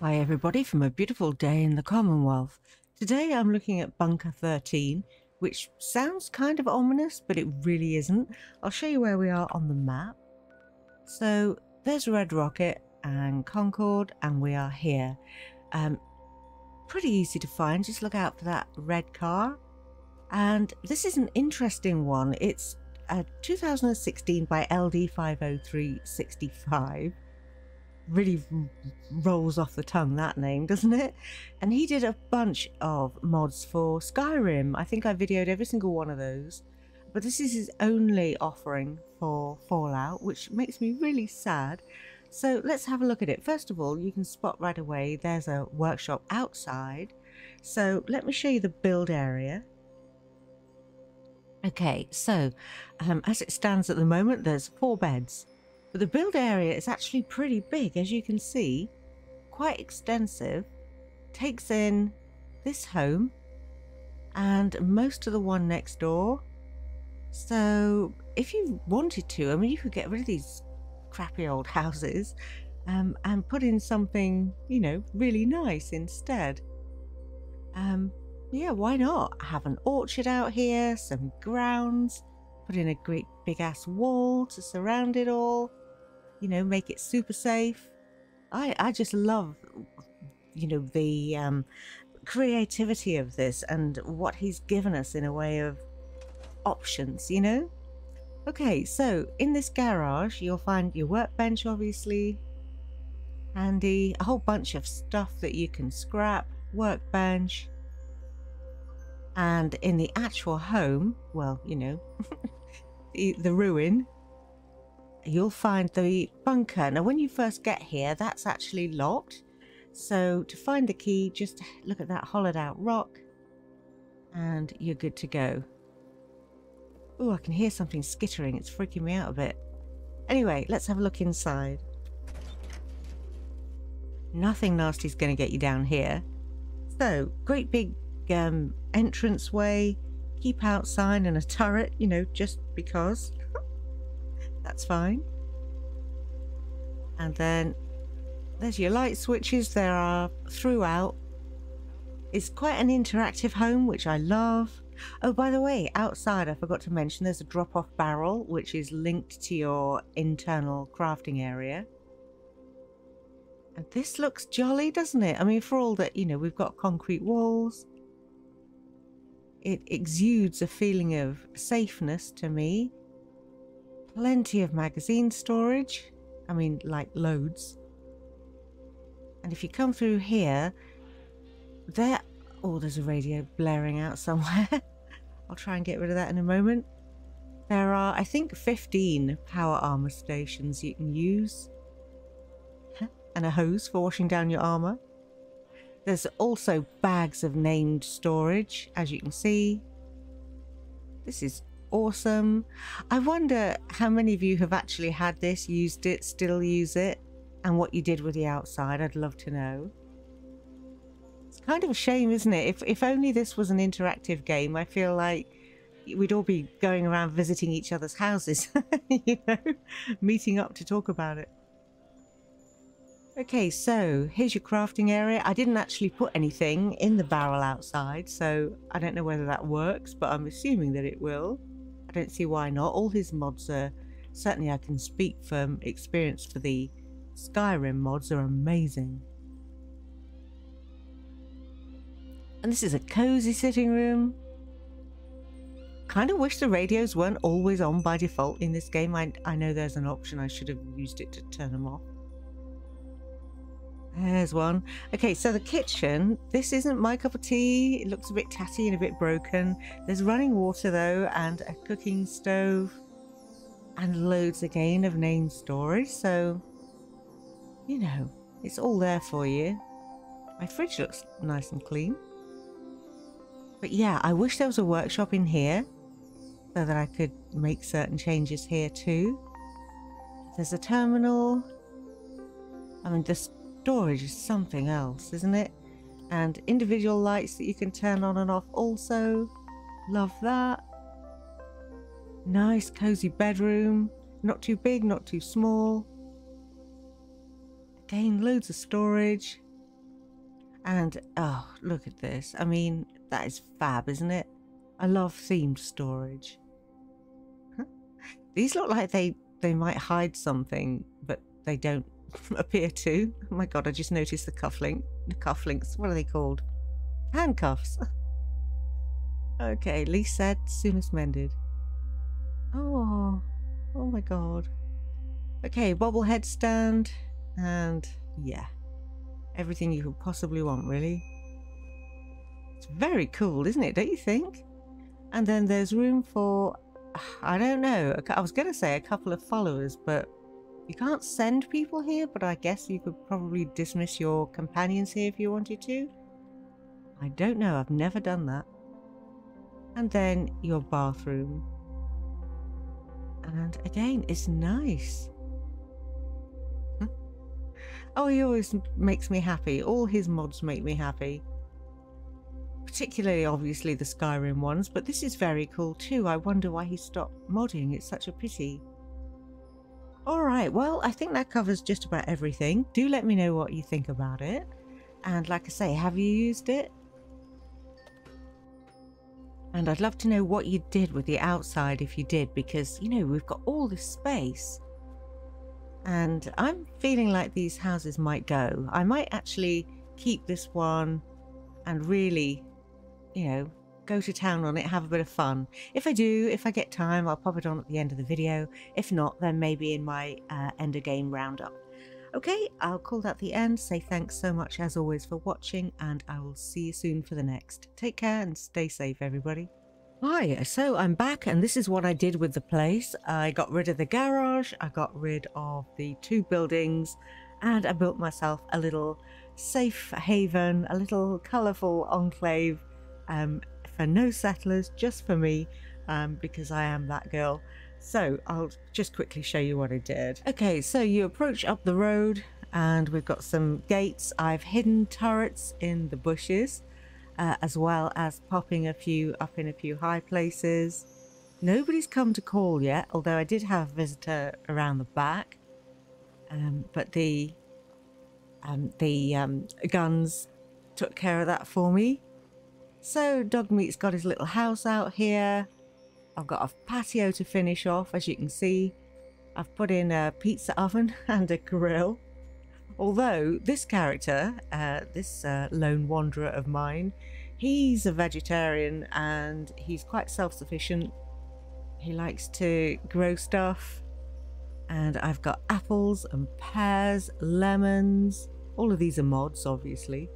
Hi everybody from a beautiful day in the Commonwealth. Today I'm looking at Bunker 13, which sounds kind of ominous, but it really isn't. I'll show you where we are on the map. So there's Red Rocket and Concord, and we are here. Um, pretty easy to find, just look out for that red car. And this is an interesting one. It's a 2016 by LD50365 really rolls off the tongue that name doesn't it? And he did a bunch of mods for skyrim. I think i videoed every single one of those. But this is his only offering for fallout which makes me really sad. So let's have a look at it. First of all you can spot right away there's a workshop outside. So let me show you the build area. Okay so um, as it stands at the moment there's four beds but the build area is actually pretty big, as you can see, quite extensive. Takes in this home and most of the one next door. So if you wanted to, I mean, you could get rid of these crappy old houses um, and put in something, you know, really nice instead. Um, yeah, why not? Have an orchard out here, some grounds, put in a great big ass wall to surround it all you know, make it super safe. I, I just love, you know, the um, creativity of this and what he's given us in a way of options, you know? Okay, so in this garage, you'll find your workbench, obviously, handy, a whole bunch of stuff that you can scrap, workbench, and in the actual home, well, you know, the, the ruin, you'll find the bunker. Now, when you first get here, that's actually locked. So to find the key, just look at that hollowed out rock and you're good to go. Oh, I can hear something skittering. It's freaking me out a bit. Anyway, let's have a look inside. Nothing nasty's going to get you down here. So, great big um, entrance way, keep out sign and a turret, you know, just because. That's fine. And then there's your light switches. There are throughout. It's quite an interactive home, which I love. Oh, by the way, outside I forgot to mention there's a drop-off barrel, which is linked to your internal crafting area. And this looks jolly, doesn't it? I mean, for all that, you know, we've got concrete walls. It exudes a feeling of safeness to me plenty of magazine storage. I mean, like loads. And if you come through here, there... Oh, there's a radio blaring out somewhere. I'll try and get rid of that in a moment. There are, I think, 15 power armor stations you can use. And a hose for washing down your armor. There's also bags of named storage, as you can see. This is awesome. I wonder how many of you have actually had this, used it, still use it, and what you did with the outside. I'd love to know. It's kind of a shame, isn't it? If, if only this was an interactive game, I feel like we'd all be going around visiting each other's houses, you know, meeting up to talk about it. Okay, so here's your crafting area. I didn't actually put anything in the barrel outside, so I don't know whether that works, but I'm assuming that it will. I don't see why not. All his mods are certainly I can speak from experience for the Skyrim mods are amazing. And this is a cozy sitting room. Kind of wish the radios weren't always on by default in this game. I, I know there's an option. I should have used it to turn them off. There's one. Okay, so the kitchen. This isn't my cup of tea. It looks a bit tatty and a bit broken. There's running water though, and a cooking stove, and loads again of name storage. So, you know, it's all there for you. My fridge looks nice and clean. But yeah, I wish there was a workshop in here so that I could make certain changes here too. There's a terminal. I mean, this storage is something else, isn't it? And individual lights that you can turn on and off also. Love that. Nice cozy bedroom. Not too big, not too small. Again, loads of storage. And oh, look at this. I mean, that is fab, isn't it? I love themed storage. These look like they, they might hide something, but they don't appear to. Oh my god, I just noticed the cufflink. The cufflinks. What are they called? Handcuffs. okay, Lee said, soonest mended. Oh, oh my god. Okay, bobblehead stand, and yeah, everything you could possibly want, really. It's very cool, isn't it? Don't you think? And then there's room for, I don't know, I was going to say a couple of followers, but you can't send people here, but I guess you could probably dismiss your companions here if you wanted to. I don't know, I've never done that. And then your bathroom. And again, it's nice. Oh, he always makes me happy. All his mods make me happy. Particularly, obviously, the Skyrim ones, but this is very cool too. I wonder why he stopped modding. It's such a pity. Alright, well, I think that covers just about everything. Do let me know what you think about it. And like I say, have you used it? And I'd love to know what you did with the outside if you did, because, you know, we've got all this space. And I'm feeling like these houses might go. I might actually keep this one and really, you know, go to town on it, have a bit of fun. If I do, if I get time, I'll pop it on at the end of the video. If not, then maybe in my uh, Ender Game roundup. Okay, I'll call that the end. Say thanks so much as always for watching, and I will see you soon for the next. Take care and stay safe, everybody. Hi, so I'm back and this is what I did with the place. I got rid of the garage, I got rid of the two buildings, and I built myself a little safe haven, a little colourful enclave um, for no settlers, just for me, um, because I am that girl. So I'll just quickly show you what I did. Okay, so you approach up the road and we've got some gates. I've hidden turrets in the bushes uh, as well as popping a few up in a few high places. Nobody's come to call yet, although I did have a visitor around the back. Um, but the um, the um, guns took care of that for me. So Dogmeat's got his little house out here. I've got a patio to finish off, as you can see. I've put in a pizza oven and a grill. Although this character, uh, this uh, lone wanderer of mine, he's a vegetarian and he's quite self-sufficient. He likes to grow stuff. And I've got apples and pears, lemons. All of these are mods, obviously.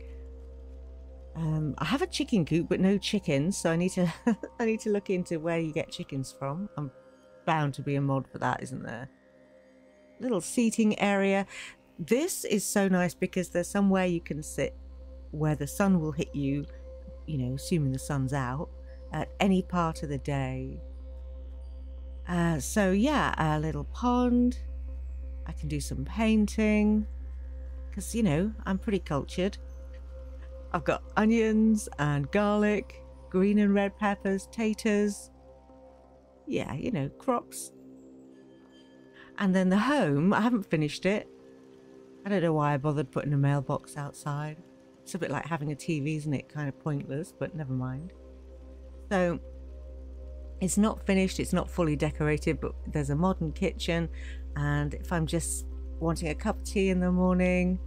Um, I have a chicken coop, but no chickens, so I need to I need to look into where you get chickens from. I'm bound to be a mod for that, isn't there? Little seating area. This is so nice because there's somewhere you can sit where the sun will hit you, you know, assuming the sun's out, at any part of the day. Uh, so, yeah, a little pond. I can do some painting because, you know, I'm pretty cultured. I've got onions and garlic, green and red peppers, taters. Yeah, you know, crops. And then the home, I haven't finished it. I don't know why I bothered putting a mailbox outside. It's a bit like having a TV, isn't it? Kind of pointless, but never mind. So it's not finished, it's not fully decorated, but there's a modern kitchen. And if I'm just wanting a cup of tea in the morning,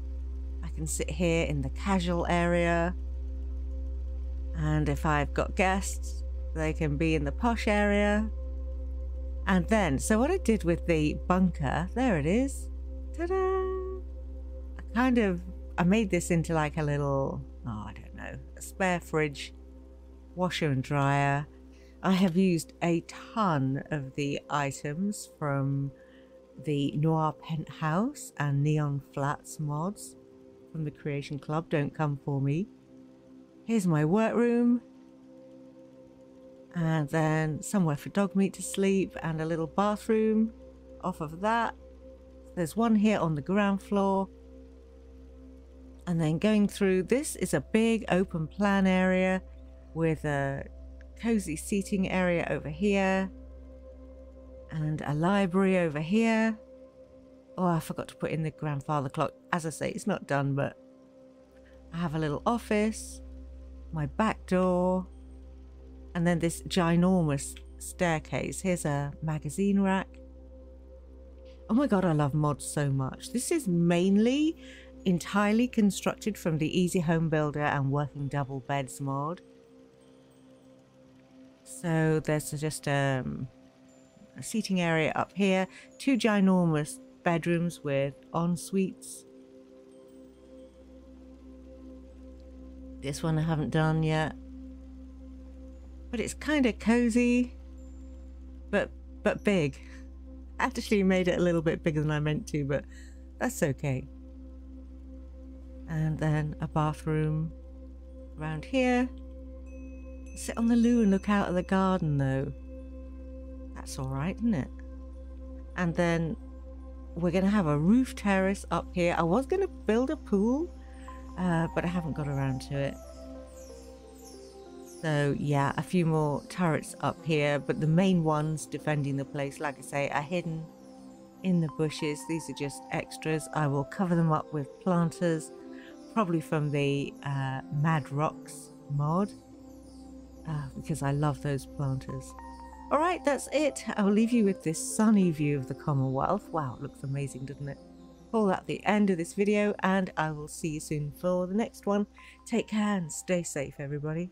I can sit here in the casual area. And if I've got guests, they can be in the posh area. And then, so what I did with the bunker, there it is. Ta-da! kind of I made this into like a little oh I don't know a spare fridge washer and dryer I have used a ton of the items from the Noir Penthouse and Neon Flats mods from the Creation Club don't come for me. Here's my workroom. And then somewhere for Dogmeat to sleep and a little bathroom. Off of that there's one here on the ground floor. And then going through, this is a big open plan area with a cozy seating area over here and a library over here. Oh, I forgot to put in the grandfather clock. As I say, it's not done, but I have a little office, my back door, and then this ginormous staircase. Here's a magazine rack. Oh my god, I love mods so much. This is mainly entirely constructed from the Easy Home Builder and Working Double Beds mod. So there's just um, a seating area up here, two ginormous bedrooms with en suites. This one I haven't done yet. But it's kind of cozy, but but big. Actually made it a little bit bigger than I meant to, but that's okay. And then a bathroom around here. Sit on the loo and look out at the garden though. That's alright, isn't it? And then we're going to have a roof terrace up here. I was going to build a pool, uh, but I haven't got around to it. So yeah, a few more turrets up here, but the main ones defending the place, like I say, are hidden in the bushes. These are just extras. I will cover them up with planters, probably from the uh, Mad Rocks mod, uh, because I love those planters. All right, that's it. I'll leave you with this sunny view of the Commonwealth. Wow, it looks amazing, doesn't it? Call that the end of this video, and I will see you soon for the next one. Take care and stay safe, everybody.